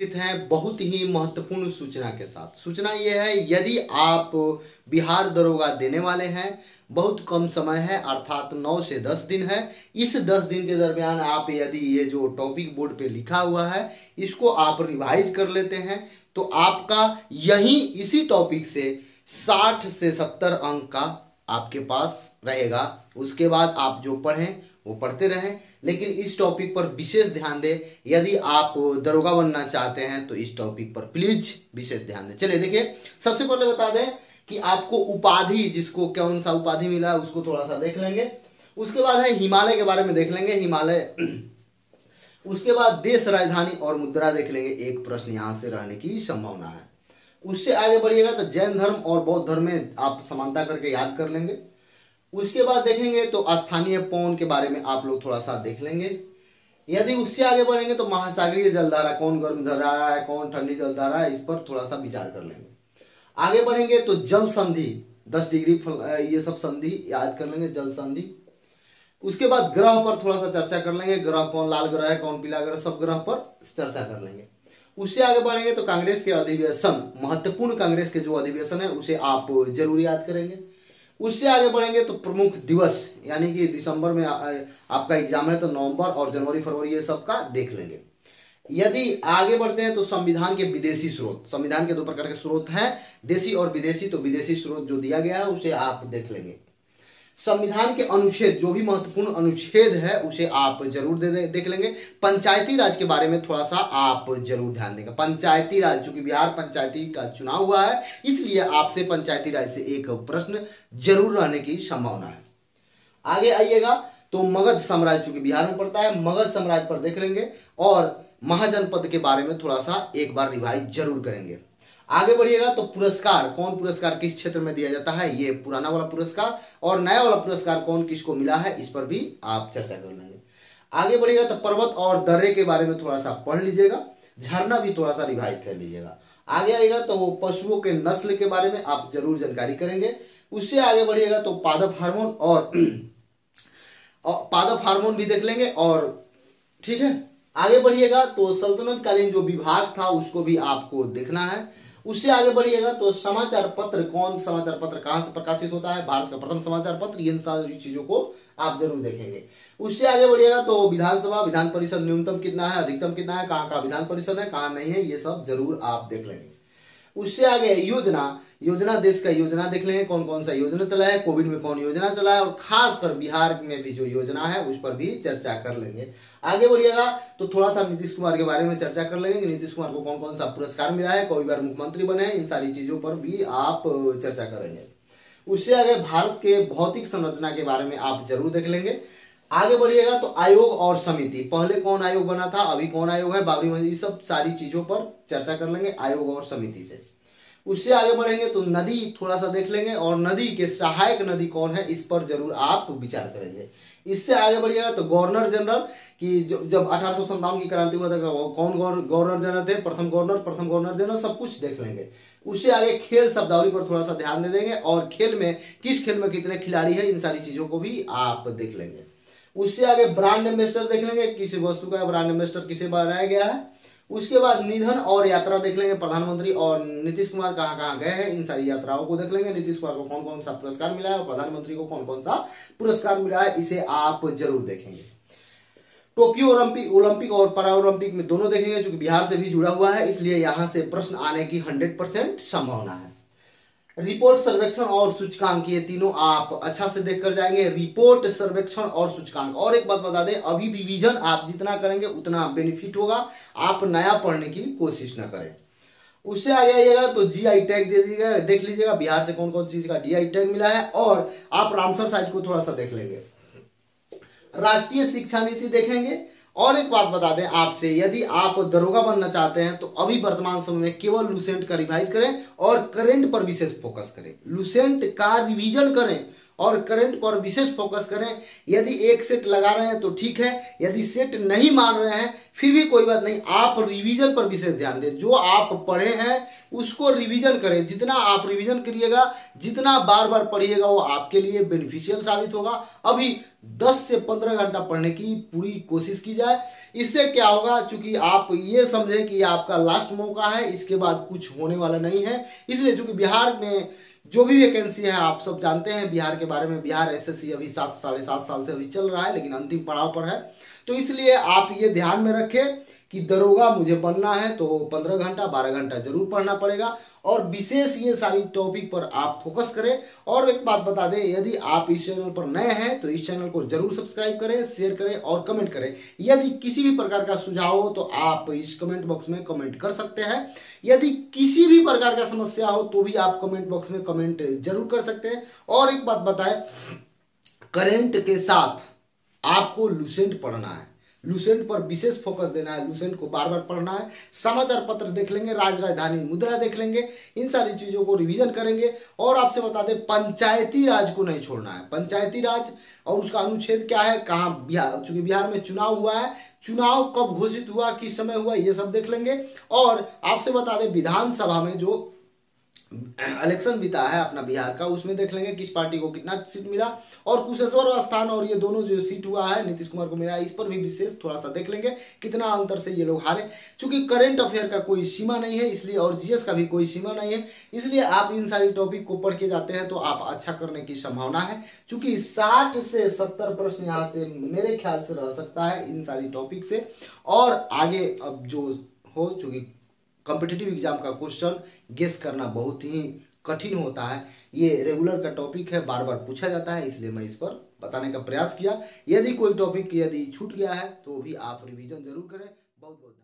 हैं बहुत ही महत्वपूर्ण सूचना के साथ। सूचना यह है, यदि आप बिहार दरोगा देने वाले हैं, बहुत कम समय है, अर्थात 9 से 10 दिन है, इस 10 दिन के दरमियान आप यदि ये जो टॉपिक बोर्ड पे लिखा हुआ है, इसको आप रिवाइज कर लेते हैं तो आपका यही इसी टॉपिक से 60 से 70 अंक का आपके पास रहेगा। उसके बाद आप जो पढ़ें वो पढ़ते रहें। लेकिन इस टॉपिक पर विशेष ध्यान दें। यदि आप दरोगा बनना चाहते हैं तो इस टॉपिक पर प्लीज़ विशेष ध्यान दें। चलिए देखिए, सबसे पहले बता दें कि आपको उपाधि, जिसको कौन सा उपाधि मिला है उसको थोड़ा सा देख लेंगे। उसके बाद है हिमालय के बारे में देख लेंगे। हिमालय, उसके बाद देश राजधानी और मुद्रा देख लेंगे। एक प्रश्न यहाँ से रहने की संभावना है। उससे आगे बढ़िएगा तो जैन धर्म और बौद्ध धर्म में आप समानता करके याद कर लेंगे। उसके बाद देखेंगे तो स्थानीय पौन के बारे में आप लोग थोड़ा सा देख लेंगे। यदि उससे आगे बढ़ेंगे तो महासागरीय जलधारा कौन गर्म जलधारा है, कौन ठंडी जलधारा है, इस पर थोड़ा सा विचार कर लेंगे। आगे बढ़ेंगे तो जल संधि, दस डिग्री ये सब संधि याद कर लेंगे, जल संधि। उसके बाद ग्रह पर थोड़ा सा चर्चा कर लेंगे, ग्रह कौन लाल ग्रह है, कौन पीला ग्रह, सब ग्रह पर चर्चा कर लेंगे। उससे आगे बढ़ेंगे तो कांग्रेस के अधिवेशन, महत्वपूर्ण कांग्रेस के जो अधिवेशन है, उसे आप ज़रूर याद करेंगे। उससे आगे बढ़ेंगे तो प्रमुख दिवस यानी कि दिसंबर में आ, आपका एग्ज़ाम है तो नवंबर और जनवरी फरवरी ये सब का देख लेंगे। यदि आगे बढ़ते हैं तो संविधान के विदेशी स्रोत संविधान के दो प्रकार के स्रोत हैं देशी और विदेशी तो विदेशी स्रोत जो दिया गया है उसे आप देख लेंगे। संविधान के अनुच्छेद जो भी महत्वपूर्ण अनुच्छेद है उसे आप ज़रूर दे, दे देख लेंगे। पंचायती राज के बारे में थोड़ा सा आप ज़रूर ध्यान देंगे। पंचायती राज चूँकि बिहार पंचायती का चुनाव हुआ है इसलिए आपसे पंचायती राज से एक प्रश्न ज़रूर रहने की संभावना है। आगे आइएगा तो मगध साम्राज्य चूँकि बिहार में पड़ता है मगध साम्राज्य पर देख लेंगे और महाजनपद के बारे में थोड़ा सा एक बार रिवाइज ज़रूर करेंगे। आगे बढ़िएगा तो पुरस्कार, कौन पुरस्कार किस क्षेत्र में दिया जाता है, ये पुराना वाला पुरस्कार और नया वाला पुरस्कार कौन किसको मिला है, इस पर भी आप चर्चा कर लेंगे। आगे बढ़िएगा तो पर्वत और दर्रे के बारे में थोड़ा सा पढ़ लीजिएगा, झरना भी थोड़ा सा रिवाइज कर लीजिएगा। आगे आएगा तो पशुओं के नस्ल के बारे में आप ज़रूर जानकारी करेंगे, उससे आगे बढ़िएगा तो पादप हार्मोन और पादप हार्मोन भी देख लेंगे और ठीक है, आगे बढ़िएगा तो सल्तनत कालीन जो विभाग था उसको भी आपको देखना है। उससे आगे बढ़िएगा तो समाचार पत्र, कौन समाचार पत्र, कहाँ से प्रकाशित होता है? भारत का प्रथम समाचार पत्र, इन सारी चीज़ों को आप ज़रूर देखेंगे। उससे आगे बढ़िएगा तो विधानसभा, विधान परिषद न्यूनतम कितना है, अधिकतम कितना है, कहाँ का विधान परिषद है, कहाँ नहीं है, ये सब ज़रूर आप देख लेंगे। उससे आगे योजना योजना देश का योजना देख लेंगे कौन कौन सा योजना चला है, कोविड में कौन योजना चला है, और खास कर बिहार में भी जो योजना है, उस पर भी चर्चा कर लेंगे। आगे बढ़िएगा। तो थोड़ा सा नीतीश कुमार के बारे में चर्चा कर लेंगे नीतीश कुमार को कौन कौन सा पुरस्कार मिला है, कई बार मुख्यमंत्री बने, इन सारी चीज़ों पर भी आप चर्चा करेंगे। उससे आगे भारत के भौतिक संरचना के बारे में आप ज़रूर देख लेंगे। आगे बढ़िएगा तो आयोग और समिति। पहले कौन आयोग बना था, अभी कौन आयोग है, बाबरी मस्जिद सब सारी चीज़ों पर चर्चा कर लेंगे आयोग और समिति से। उससे आगे बढ़ेंगे तो नदी थोड़ा सा देख लेंगे और नदी के सहायक नदी कौन है इस पर ज़रूर आप विचार करेंगे। इससे आगे बढ़िएगा तो गवर्नर जनरल की जब अठारह सौ सत्तावन की क्रांति हुआ था कौन गवर्नर जनरल थे? प्रथम गवर्नर प्रथम गवर्नर जनरल, सब कुछ देख लेंगे। उससे आगे खेल शब्दावली पर थोड़ा सा ध्यान दे देंगे और खेल में, किस खेल में कितने खिलाड़ी है, इन सारी चीज़ों को भी आप देख लेंगे। उससे आगे ब्रांड एम्बेसडर देख लेंगे, किस वस्तु का ब्रांड एम्बेसडर किसे बनाया गया है? उसके बाद निधन और यात्रा देख लेंगे प्रधानमंत्री और नीतीश कुमार कहाँ कहाँ गए हैं, इन सारी यात्राओं को देख लेंगे। नीतीश कुमार को कौन कौन सा पुरस्कार मिला है और प्रधानमंत्री को कौन कौन सा पुरस्कार मिला है, इसे आप ज़रूर देखेंगे। टोक्यो ओलंपिक ओलंपिक और पैरा ओलंपिक में दोनों देखेंगे क्योंकि बिहार से भी जुड़ा हुआ है, इसलिए यहाँ से प्रश्न आने की हंड्रेड परसेंट संभावना है। रिपोर्ट सर्वेक्षण और सूचकांक, ये तीनों आप अच्छा से देख कर जाएँगे। रिपोर्ट सर्वेक्षण और सूचकांक। और एक बात बता दें, अभी रिवीजन आप जितना करेंगे, उतना बेनिफिट होगा। आप नया पढ़ने की कोशिश ना करें। उससे आगे आइएगा तो जी आई टैग दे दीजिएगा, देख लीजिएगा, बिहार से कौन कौन चीज़ का डी आई टैग मिला है, और आप रामसर साइज़ को थोड़ा सा देख लेंगे। राष्ट्रीय शिक्षा नीति देखेंगे और एक बात बता दें आपसे, यदि आप दरोगा बनना चाहते हैं तो अभी वर्तमान समय में केवल लुसेंट का रिवाइज करें और करेंट पर विशेष फोकस करें। लुसेंट का रिविजन करें। और करंट पर विशेष फोकस करें। यदि एक सेट लगा रहे हैं तो ठीक है, यदि सेट नहीं मान रहे हैं, फिर भी कोई बात नहीं। आप रिवीजन पर विशेष ध्यान दें। जो आप पढ़े हैं, उसको रिवीजन करें। जितना आप रिवीजन करिएगा, जितना बार बार पढ़िएगा, वो आपके लिए बेनिफिशियल साबित होगा। अभी 10 से 15 घंटा पढ़ने की पूरी कोशिश की जाए। इससे क्या होगा, चूँकि आप ये समझे कि आपका लास्ट मौका है, इसके बाद कुछ होने वाला नहीं है। इसलिए चूँकि बिहार में जो भी वैकेंसी है, आप सब जानते हैं, बिहार के बारे में, बिहार एसएससी अभी सात साढ़े सात साल से अभी चल रहा है, लेकिन अंतिम पड़ाव पर है। तो इसलिए आप ये ध्यान में रखें कि दरोगा मुझे बनना है तो पंद्रह घंटा, बारह घंटा ज़रूर पढ़ना पड़ेगा। और विशेष ये सारी टॉपिक पर आप फोकस करें। और एक बात बता दें, यदि आप इस चैनल पर नए हैं तो इस चैनल को ज़रूर सब्सक्राइब करें शेयर करें और कमेंट करें। यदि किसी भी प्रकार का सुझाव हो तो आप इस कमेंट बॉक्स में कमेंट कर सकते हैं। यदि किसी भी प्रकार का समस्या हो तो भी आप कमेंट बॉक्स में कमेंट ज़रूर कर सकते हैं। और एक बात बताएँ करेंट के साथ आपको लुसेंट पढ़ना है। लुसेंट पर विशेष फोकस देना है लुसेंट को बार बार पढ़ना है। समाचार पत्र देख लेंगे राज राजधानी मुद्रा देख लेंगे, इन सारी चीज़ों को रिवीजन करेंगे। और आपसे बता दें, पंचायती राज को नहीं छोड़ना है। पंचायती राज और उसका अनुच्छेद क्या है? कहाँ बिहार, चूँकि बिहार में चुनाव हुआ है। चुनाव कब घोषित हुआ, किस समय हुआ, ये सब देख लेंगे। और आपसे बता दें, विधानसभा में जो इलेक्शन बीता है अपना बिहार का, उसमें देख लेंगे किस पार्टी को कितना सीट मिला। और कुशेश्वर स्थान और ये दोनों जो सीट हुआ है, नीतीश कुमार को मिला, इस पर भी विशेष थोड़ा सा देख लेंगे कितना अंतर से ये लोग हारे। क्योंकि करंट अफेयर का कोई सीमा नहीं है, इसलिए और जीएस का भी कोई सीमा नहीं है, इसलिए आप इन सारी टॉपिक को पढ़ के जाते हैं तो आप अच्छा करने की संभावना है। चूँकि साठ से सत्तर प्रश्न यहाँ से मेरे ख्याल से रह सकता है इन सारी टॉपिक से। और आगे अब जो हो, चूँकि कॉम्पिटिटिव एग्ज़ाम का क्वेश्चन गेस करना बहुत ही कठिन होता है। ये रेगुलर का टॉपिक है बार बार पूछा जाता है, इसलिए मैं इस पर बताने का प्रयास किया। यदि कोई टॉपिक यदि छूट गया है तो भी आप रिविजन ज़रूर करें। बहुत बहुत